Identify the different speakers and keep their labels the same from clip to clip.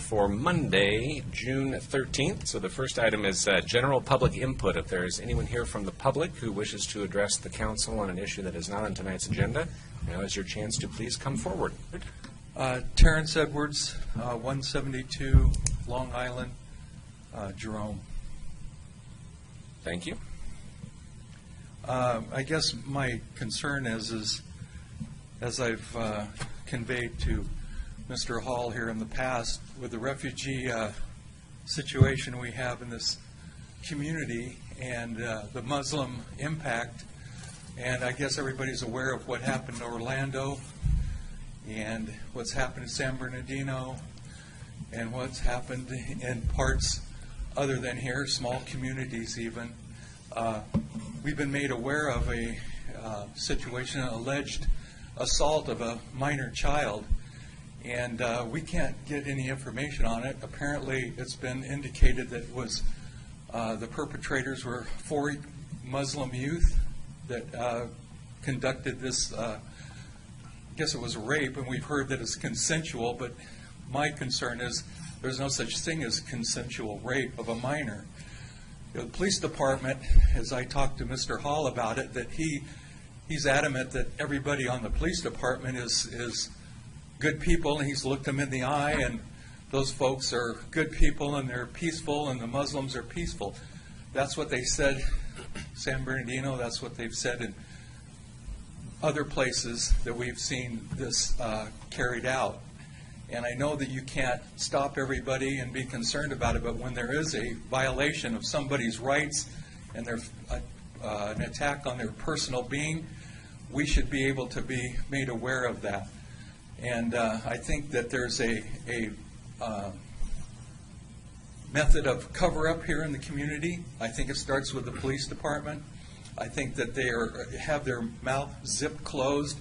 Speaker 1: for Monday, June 13th. So the first item is uh, general public input. If there is anyone here from the public who wishes to address the council on an issue that is not on tonight's agenda, now is your chance to please come forward.
Speaker 2: Uh, Terrence Edwards, uh, 172 Long Island, uh, Jerome.
Speaker 1: Thank you.
Speaker 2: Uh, I guess my concern is, is as I've uh, conveyed to Mr. Hall here in the past, with the refugee uh, situation we have in this community and uh, the Muslim impact, and I guess everybody's aware of what happened in Orlando and what's happened in San Bernardino and what's happened in parts other than here, small communities even. Uh, We've been made aware of a uh, situation, an alleged assault of a minor child, and uh, we can't get any information on it. Apparently, it's been indicated that was, uh, the perpetrators were four Muslim youth that uh, conducted this, uh, I guess it was rape, and we've heard that it's consensual, but my concern is there's no such thing as consensual rape of a minor. The police department, as I talked to Mr. Hall about it, that he, he's adamant that everybody on the police department is, is good people, and he's looked them in the eye, and those folks are good people, and they're peaceful, and the Muslims are peaceful. That's what they said, San Bernardino, that's what they've said in other places that we've seen this uh, carried out. And I know that you can't stop everybody and be concerned about it, but when there is a violation of somebody's rights and there's a- uh, an attack on their personal being, we should be able to be made aware of that. And uh, I think that there's a, a uh, method of cover-up here in the community. I think it starts with the police department. I think that they are, have their mouth zip closed.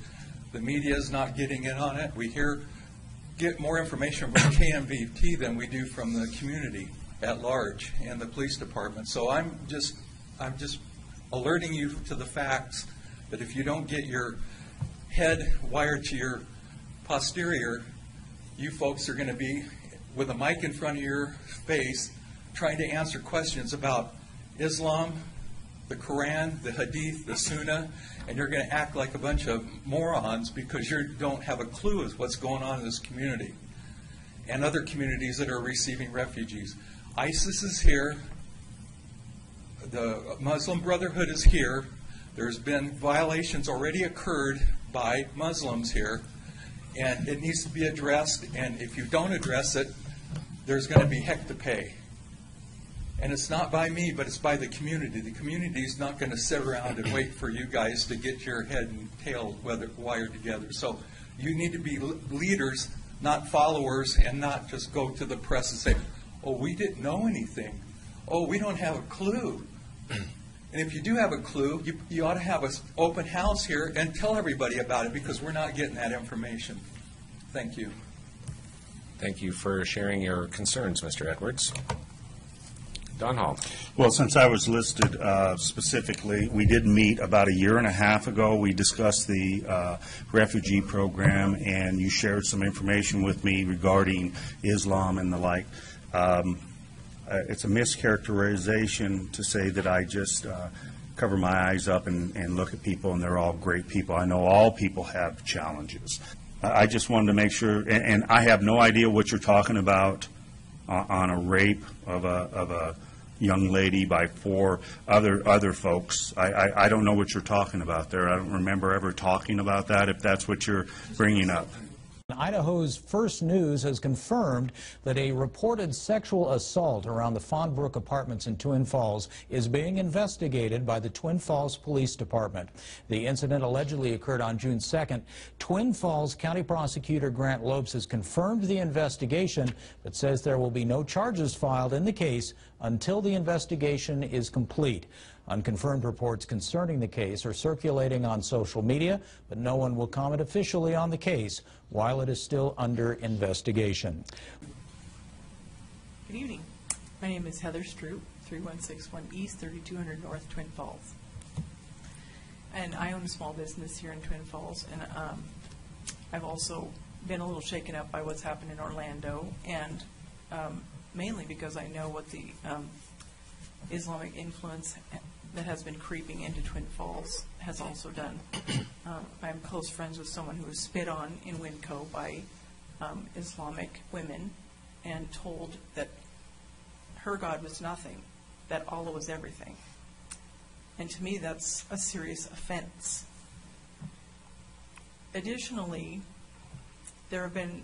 Speaker 2: The media is not getting in on it. We hear, get more information from KMVT than we do from the community at large and the police department. So I'm just, I'm just alerting you to the facts that if you don't get your head wired to your posterior, you folks are going to be with a mic in front of your face trying to answer questions about Islam, the Quran, the Hadith, the Sunnah, and you're going to act like a bunch of morons because you don't have a clue as what's going on in this community and other communities that are receiving refugees. ISIS is here. The Muslim Brotherhood is here. There's been violations already occurred by Muslims here, and it needs to be addressed. And if you don't address it, there's going to be heck to pay. And it's not by me, but it's by the community. The community is not going to sit around and wait for you guys to get your head and tail weather- wired together. So you need to be leaders, not followers, and not just go to the press and say, oh, we didn't know anything. Oh, we don't have a clue. And if you do have a clue, you, you ought to have an open house here and tell everybody about it because we're not getting that information. Thank you.
Speaker 1: Thank you for sharing your concerns, Mr. Edwards. Don Hall.
Speaker 3: Well, since I was listed uh, specifically, we did meet about a year and a half ago. We discussed the uh, refugee program, and you shared some information with me regarding Islam and the like. Um, It's a mischaracterization to say that I just uh, cover my eyes up and and look at people, and they're all great people. I know all people have challenges. I just wanted to make sure, and and I have no idea what you're talking about o- on a rape of a, of a young lady by four other, other folks. I, I, I don't know what you're talking about there. I don't remember ever talking about that, if that's what you're bringing up.
Speaker 4: Idaho's First News has confirmed that a reported sexual assault around the Fawnbrook Apartments in Twin Falls is being investigated by the Twin Falls Police Department. The incident allegedly occurred on June 2nd. Twin Falls County Prosecutor Grant Loebs has confirmed the investigation, but says there will be no charges filed in the case until the investigation is complete. Unconfirmed reports concerning the case are circulating on social media, but no one will comment officially on the case while it is still under investigation.
Speaker 5: Good evening. My name is Heather Stroop, 3161 East, 3200 North, Twin Falls. And I own a small business here in Twin Falls, and um, I've also been a little shaken up by what's happened in Orlando, and um, mainly because I know what the um, Islamic influence that has been creeping into Twin Falls has also done. Um, I'm close friends with someone who was spit on in Winco by um, Islamic women and told that her God was nothing, that Allah was everything. And to me, that's a serious offense. Additionally, there have been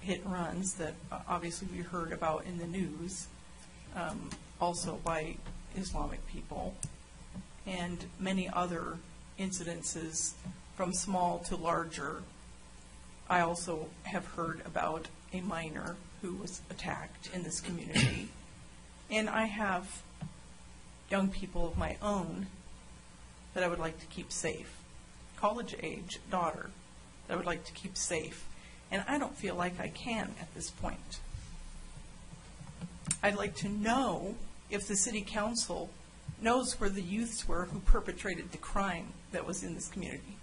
Speaker 5: hit and runs that uh, obviously we heard about in the news, um, also by Islamic people, and many other incidences from small to larger. I also have heard about a minor who was attacked in this community. And I have young people of my own that I would like to keep safe, college age daughter that I would like to keep safe. And I don't feel like I can at this point. I'd like to know if the city council knows where the youths were who perpetrated the crime that was in this community.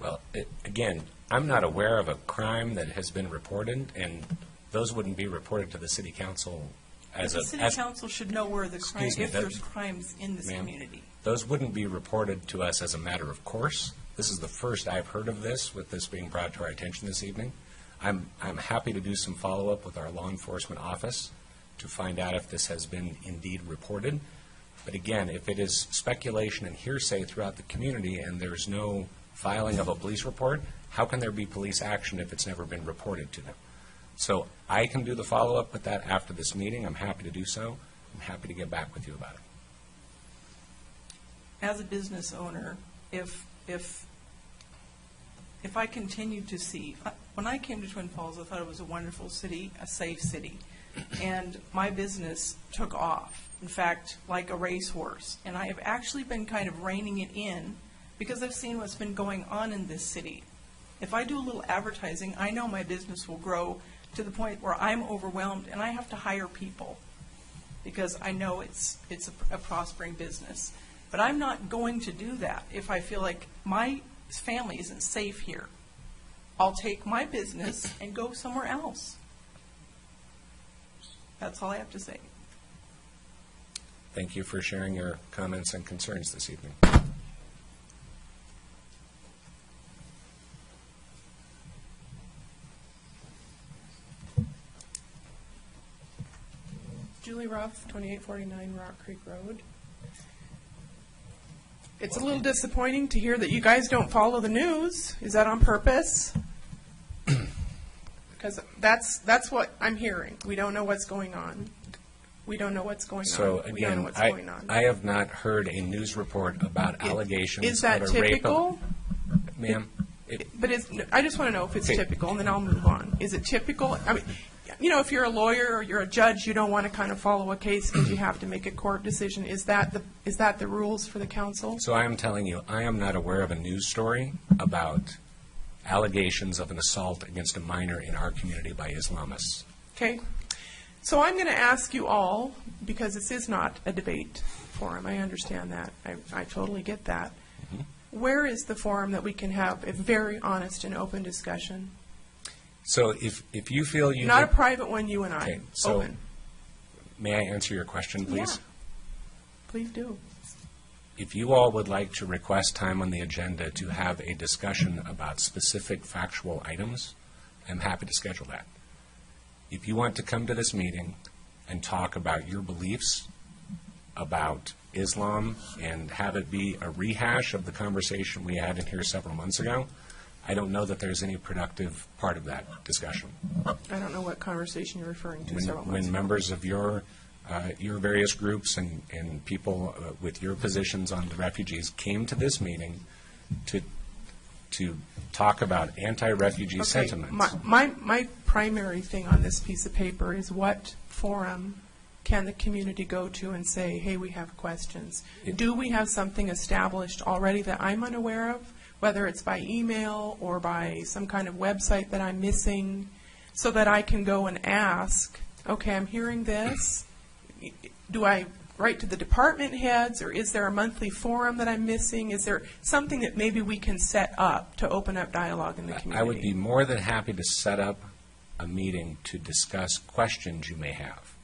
Speaker 1: Well, it- again, I'm not aware of a crime that has been reported, and those wouldn't be reported to the city council as a.
Speaker 5: The city
Speaker 1: as-
Speaker 5: council should know where the crime,
Speaker 1: Excuse me,
Speaker 5: if
Speaker 1: that-
Speaker 5: there's crimes in this
Speaker 1: Ma'am,
Speaker 5: community.
Speaker 1: Those wouldn't be reported to us as a matter of course. This is the first I've heard of this, with this being brought to our attention this evening. I'm, I'm happy to do some follow-up with our law enforcement office to find out if this has been indeed reported. But again, if it is speculation and hearsay throughout the community and there's no filing of a police report, how can there be police action if it's never been reported to them? So I can do the follow-up with that after this meeting. I'm happy to do so. I'm happy to get back with you about it.
Speaker 5: as a business owner, if, if, if I continue to see, when I came to Twin Falls, I thought it was a wonderful city, a safe city. And my business took off, in fact, like a racehorse. And I have actually been kind of reining it in because I've seen what's been going on in this city. If I do a little advertising, I know my business will grow to the point where I'm overwhelmed and I have to hire people because I know it's, it's a- a prospering business. But I'm not going to do that if I feel like my family isn't safe here. I'll take my business and go somewhere else. That's all I have to say.
Speaker 1: Thank you for sharing your comments and concerns this evening.
Speaker 6: Julie Ruff, 2849 Rock Creek Road. It's a little disappointing to hear that you guys don't follow the news. Is that on purpose? Because that's, that's what I'm hearing. We don't know what's going on. We don't know what's going on.
Speaker 1: So
Speaker 6: We don't know
Speaker 1: again,
Speaker 6: what's
Speaker 1: I,
Speaker 6: going on.
Speaker 1: I have not heard a news report about allegations
Speaker 6: Is that
Speaker 1: of a rape
Speaker 6: typical?
Speaker 1: Ma'am, it-
Speaker 6: But it's, I just want to know if it's
Speaker 1: Okay.
Speaker 6: typical, and then I'll move on. Is it typical? I mean, you know, if you're a lawyer or you're a judge, you don't want to kind of follow a case because you have to make a court decision. Is that the, is that the rules for the council?
Speaker 1: so I am telling you, I am not aware of a news story about allegations of an assault against a minor in our community by Islamists.
Speaker 6: Okay? So I'm going to ask you all, because this is not a debate forum, I understand that. I, I totally get that. Mm-hmm. Where is the forum that we can have a very honest and open discussion?
Speaker 1: So if, if you feel you...
Speaker 6: Not a private one, you and I.
Speaker 1: Okay, so-
Speaker 6: Open.
Speaker 1: May I answer your question, please?
Speaker 6: Yeah. Please do.
Speaker 1: If you all would like to request time on the agenda to have a discussion about specific factual items, I'm happy to schedule that. If you want to come to this meeting and talk about your beliefs about Islam and have it be a rehash of the conversation we had in here several months ago, I don't know that there's any productive part of that discussion.
Speaker 6: I don't know what conversation you're referring to
Speaker 1: When,
Speaker 6: several months
Speaker 1: when
Speaker 6: ago.
Speaker 1: members of your, uh, your various groups and, and people uh, with your positions on the refugees came to this meeting to, to talk about anti-refugee
Speaker 6: Okay,
Speaker 1: sentiments.
Speaker 6: My, my, my primary thing on this piece of paper is what forum can the community go to and say, hey, we have questions?
Speaker 1: It-
Speaker 6: Do we have something established already that I'm unaware of, whether it's by email or by some kind of website that I'm missing, so that I can go and ask, okay, I'm hearing this, do I write to the department heads, or is there a monthly forum that I'm missing? Is there something that maybe we can set up to open up dialogue in the community?
Speaker 1: I would be more than happy to set up a meeting to discuss questions you may have,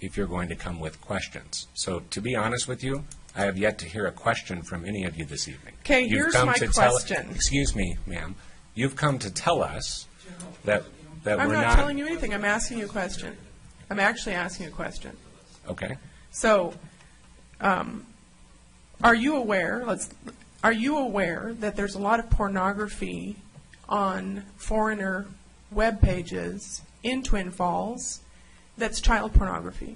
Speaker 1: if you're going to come with questions. So to be honest with you, I have yet to hear a question from any of you this evening.
Speaker 6: Okay,
Speaker 1: You've
Speaker 6: here's
Speaker 1: come
Speaker 6: my
Speaker 1: to tell-
Speaker 6: question.
Speaker 1: Excuse me, ma'am. You've come to tell us that, that
Speaker 6: I'm
Speaker 1: we're
Speaker 6: not
Speaker 1: not.
Speaker 6: telling you anything, I'm asking you a question. I'm actually asking a question.
Speaker 1: Okay.
Speaker 6: So, um, are you aware, let's, are you aware that there's a lot of pornography on foreigner web pages in Twin Falls that's child pornography?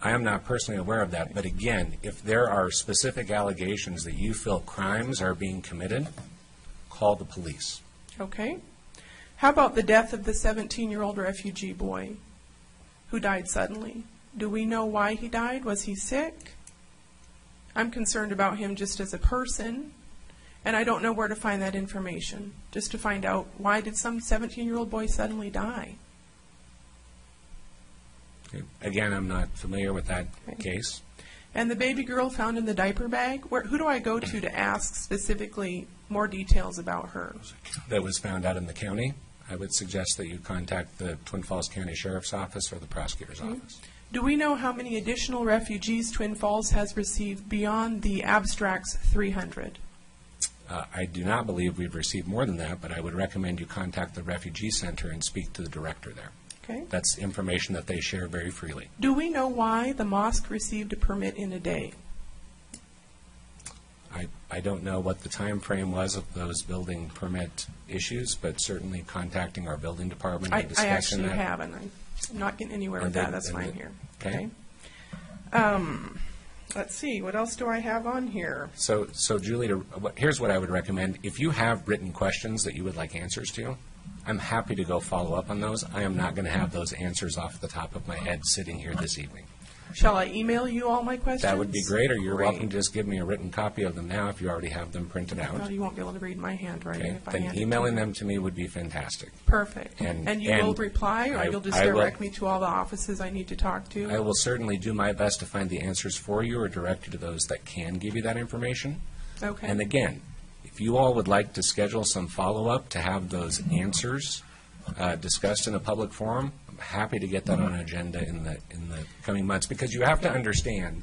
Speaker 1: I am not personally aware of that, but again, if there are specific allegations that you feel crimes are being committed, call the police.
Speaker 6: Okay? How about the death of the 17-year-old refugee boy who died suddenly? Do we know why he died? Was he sick? I'm concerned about him just as a person, and I don't know where to find that information, just to find out why did some 17-year-old boy suddenly die?
Speaker 1: Again, I'm not familiar with that
Speaker 6: Okay.
Speaker 1: case.
Speaker 6: And the baby girl found in the diaper bag, where, who do I go to to ask specifically more details about her?
Speaker 1: that was found out in the county, I would suggest that you contact the Twin Falls County Sheriff's Office or the prosecutor's office.
Speaker 6: Do we know how many additional refugees Twin Falls has received beyond the abstract's 300?
Speaker 1: Uh, I do not believe we've received more than that, but I would recommend you contact the refugee center and speak to the director there.
Speaker 6: Okay.
Speaker 1: That's information that they share very freely.
Speaker 6: Do we know why the mosque received a permit in a day?
Speaker 1: I, I don't know what the time frame was of those building permit issues, but certainly contacting our building department
Speaker 6: I,
Speaker 1: and
Speaker 6: I
Speaker 1: discussing
Speaker 6: actually
Speaker 1: that.
Speaker 6: have, and I'm not getting anywhere with
Speaker 1: And
Speaker 6: that,
Speaker 1: then-
Speaker 6: that's
Speaker 1: and
Speaker 6: fine
Speaker 1: then-
Speaker 6: here.
Speaker 1: okay.
Speaker 6: Um, let's see, what else do I have on here?
Speaker 1: So, so Julie, to- what- here's what I would recommend. If you have written questions that you would like answers to, I'm happy to go follow up on those. I am not going to have those answers off the top of my head sitting here this evening.
Speaker 6: Shall I email you all my questions?
Speaker 1: That would be great, or you're welcome to just give me a written copy of them now if you already have them printed out.
Speaker 6: Well, you won't be able to read my handwriting
Speaker 1: Okay,
Speaker 6: if I
Speaker 1: then
Speaker 6: hand it to
Speaker 1: emailing
Speaker 6: you.
Speaker 1: them to me would be fantastic.
Speaker 6: Perfect.
Speaker 1: And-
Speaker 6: And you will
Speaker 1: and
Speaker 6: reply, or
Speaker 1: I-
Speaker 6: you'll just
Speaker 1: I will-
Speaker 6: direct me to all the offices I need to talk to?
Speaker 1: I will certainly do my best to find the answers for you or direct you to those that can give you that information.
Speaker 6: Okay.
Speaker 1: And again, if you all would like to schedule some follow-up to have those answers uh, discussed in a public forum, I'm happy to get that on an agenda in the, in the coming months, because you have to understand.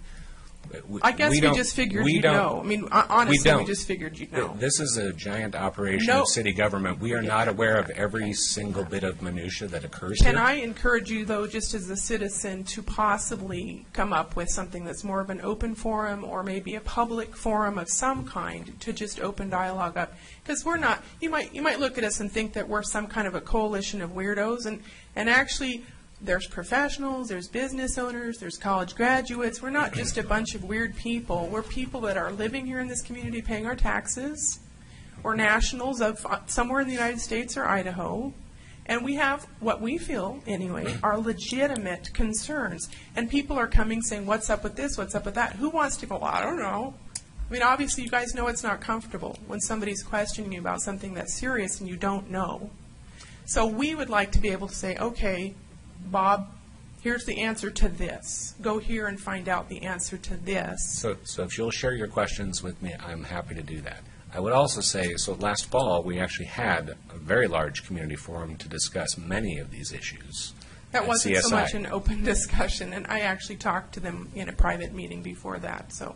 Speaker 1: we-
Speaker 6: I guess we
Speaker 1: don't-
Speaker 6: just figured
Speaker 1: we
Speaker 6: you'd
Speaker 1: don't-
Speaker 6: know. I mean, hon- honestly, we
Speaker 1: don't.
Speaker 6: just figured you'd know.
Speaker 1: This is a giant operation
Speaker 6: No.
Speaker 1: of city government. We are not aware of every single bit of minutia that occurs here.
Speaker 6: Can I encourage you, though, just as a citizen, to possibly come up with something that's more of an open forum or maybe a public forum of some kind to just open dialogue up? Because we're not, you might, you might look at us and think that we're some kind of a coalition of weirdos, and, and actually, there's professionals, there's business owners, there's college graduates. We're not just a bunch of weird people. We're people that are living here in this community, paying our taxes. We're nationals of uh, somewhere in the United States or Idaho. And we have what we feel, anyway, are legitimate concerns. And people are coming saying, what's up with this? What's up with that? Who wants to go, I don't know. I mean, obviously, you guys know it's not comfortable when somebody's questioning you about something that's serious and you don't know. So we would like to be able to say, okay, Bob, here's the answer to this. Go here and find out the answer to this.
Speaker 1: So, so if you'll share your questions with me, I'm happy to do that. I would also say, so last fall, we actually had a very large community forum to discuss many of these issues.
Speaker 6: That
Speaker 1: at
Speaker 6: wasn't so
Speaker 1: CSI.
Speaker 6: much an open discussion, and I actually talked to them in a private meeting before that, so.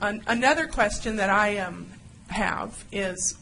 Speaker 6: An- Another question that I um, have is,